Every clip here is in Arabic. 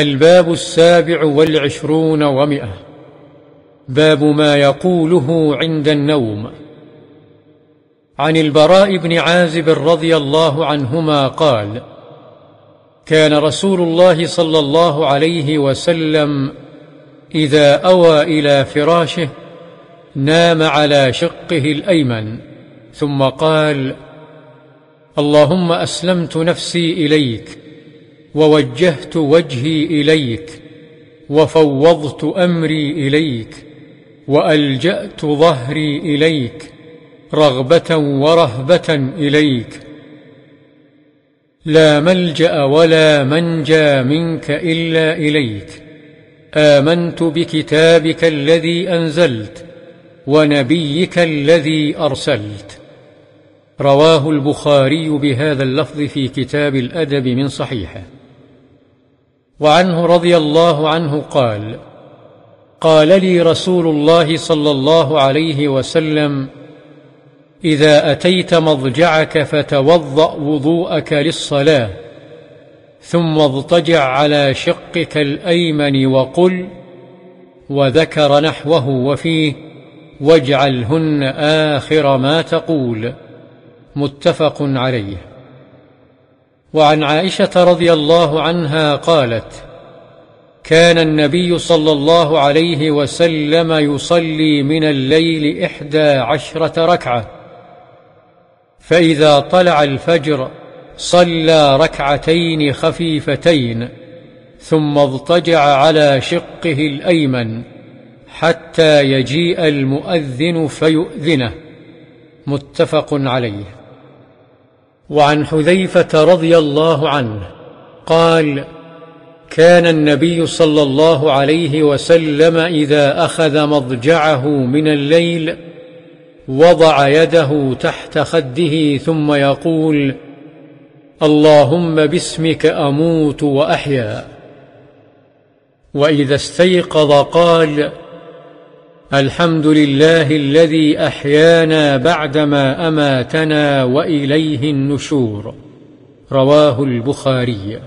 الباب السابع والعشرون ومئة. باب ما يقوله عند النوم. عن البراء بن عازب رضي الله عنهما قال كان رسول الله صلى الله عليه وسلم إذا أوى إلى فراشه نام على شقه الأيمن ثم قال اللهم أسلمت نفسي إليك ووجهت وجهي إليك وفوضت أمري إليك وألجأت ظهري إليك رغبة ورهبة إليك. لا ملجأ ولا منجى منك إلا إليك. آمنت بكتابك الذي أنزلت ونبيك الذي أرسلت. رواه البخاري بهذا اللفظ في كتاب الأدب من صحيحه. وعنه رضي الله عنه قال قال لي رسول الله صلى الله عليه وسلم إذا أتيت مضجعك فتوضأ وضوءك للصلاة ثم اضطجع على شقك الأيمن وقل وذكر نحوه وفيه واجعلهن آخر ما تقول. متفق عليه. وعن عائشة رضي الله عنها قالت كان النبي صلى الله عليه وسلم يصلي من الليل إحدى عشرة ركعة فإذا طلع الفجر صلى ركعتين خفيفتين ثم اضطجع على شقه الأيمن حتى يجيء المؤذن فيؤذنه. متفق عليه. وعن حذيفة رضي الله عنه قال كان النبي صلى الله عليه وسلم إذا أخذ مضجعه من الليل وضع يده تحت خده ثم يقول اللهم باسمك أموت وأحيا. وإذا استيقظ قال الحمد لله الذي أحيانا بعدما أماتنا وإليه النشور. رواه البخاري.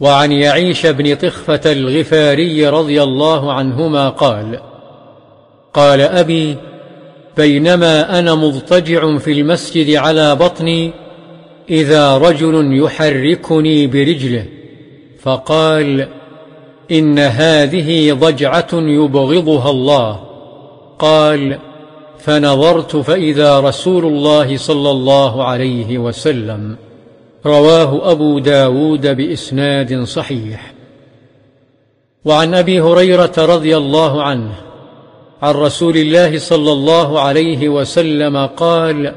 وعن يعيش بن طخفة الغفاري رضي الله عنهما قال قال أبي بينما أنا مضطجع في المسجد على بطني إذا رجل يحركني برجله فقال إن هذه ضجعة يبغضها الله. قال فنظرت فإذا رسول الله صلى الله عليه وسلم. رواه أبو داود بإسناد صحيح. وعن أبي هريرة رضي الله عنه عن رسول الله صلى الله عليه وسلم قال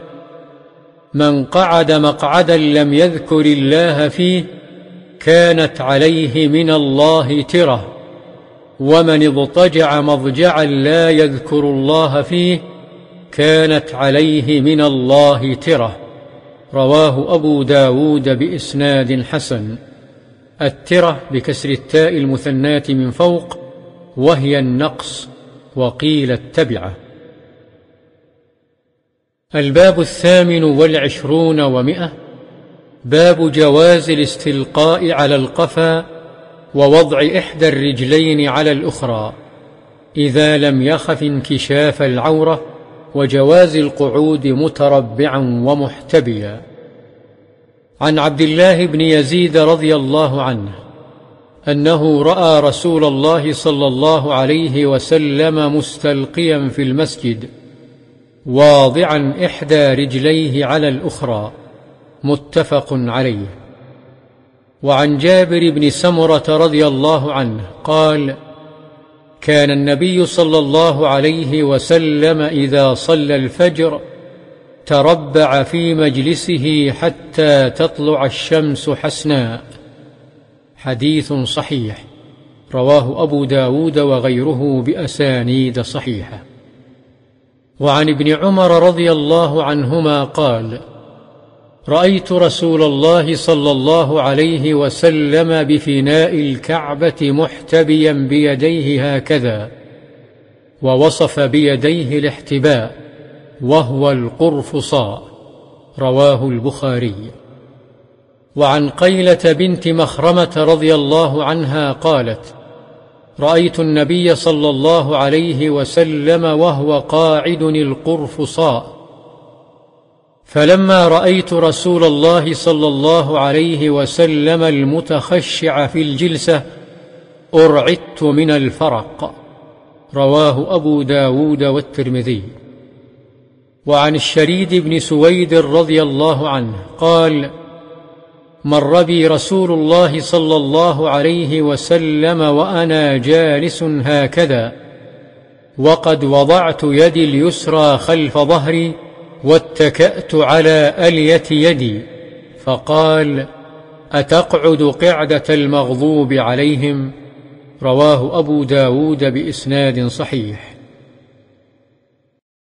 من قعد مقعدا لم يذكر الله فيه كانت عليه من الله ترة ومن اضطجع مضجعا لا يذكر الله فيه كانت عليه من الله ترة. رواه أبو داود بإسناد حسن. الترة بكسر التاء المثناة من فوق وهي النقص وقيل التبعة. الباب الثامن والعشرون ومئة باب جواز الاستلقاء على القفا ووضع إحدى الرجلين على الأخرى. إذا لم يخف انكشاف العورة وجواز القعود متربعا ومحتبيا. عن عبد الله بن يزيد رضي الله عنه أنه رأى رسول الله صلى الله عليه وسلم مستلقيا في المسجد واضعا إحدى رجليه على الأخرى. متفق عليه. وعن جابر بن سمرة رضي الله عنه قال كان النبي صلى الله عليه وسلم إذا صلى الفجر تربع في مجلسه حتى تطلع الشمس حسناء حديث صحيح. رواه أبو داود وغيره بأسانيد صحيحة. وعن ابن عمر رضي الله عنهما قال رأيت رسول الله صلى الله عليه وسلم بفناء الكعبة محتبيا بيديه هكذا ووصف بيديه الاحتباء وهو القرفصاء رواه البخاري. وعن قيلة بنت مخرمة رضي الله عنها قالت رأيت النبي صلى الله عليه وسلم وهو قاعد القرفصاء فلما رأيت رسول الله صلى الله عليه وسلم المتخشع في الجلسة أرعدت من الفرق. رواه أبو داود والترمذي. وعن الشريد بن سويد رضي الله عنه قال مر بي رسول الله صلى الله عليه وسلم وأنا جالس هكذا وقد وضعت يدي اليسرى خلف ظهري واتكأت على ألية يدي فقال أتقعد قعدة المغضوب عليهم؟ رواه أبو داود بإسناد صحيح.